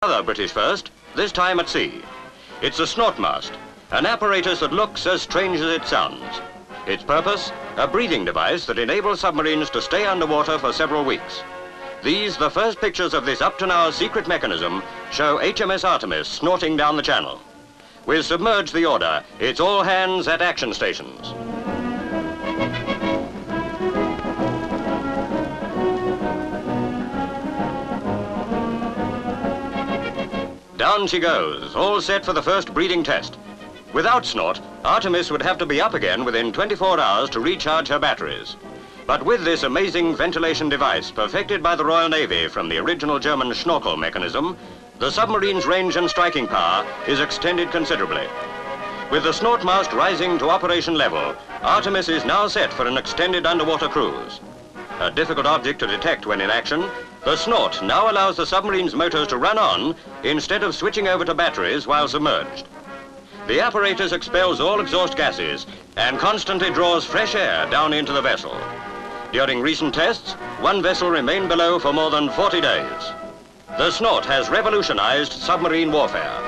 Another British first, this time at sea. It's a snort mast, an apparatus that looks as strange as it sounds. Its purpose, a breathing device that enables submarines to stay underwater for several weeks. These, the first pictures of this up to now secret mechanism, show HMS Artemis snorting down the channel. We'll submerge the order. It's all hands at action stations. Down she goes, all set for the first breeding test. Without snort, Artemis would have to be up again within 24 hours to recharge her batteries. But with this amazing ventilation device perfected by the Royal Navy from the original German Schnorkel mechanism, the submarine's range and striking power is extended considerably. With the snort mast rising to operation level, Artemis is now set for an extended underwater cruise. A difficult object to detect when in action, the snort now allows the submarine's motors to run on instead of switching over to batteries while submerged. The apparatus expels all exhaust gases and constantly draws fresh air down into the vessel. During recent tests, one vessel remained below for more than 40 days. The snort has revolutionized submarine warfare.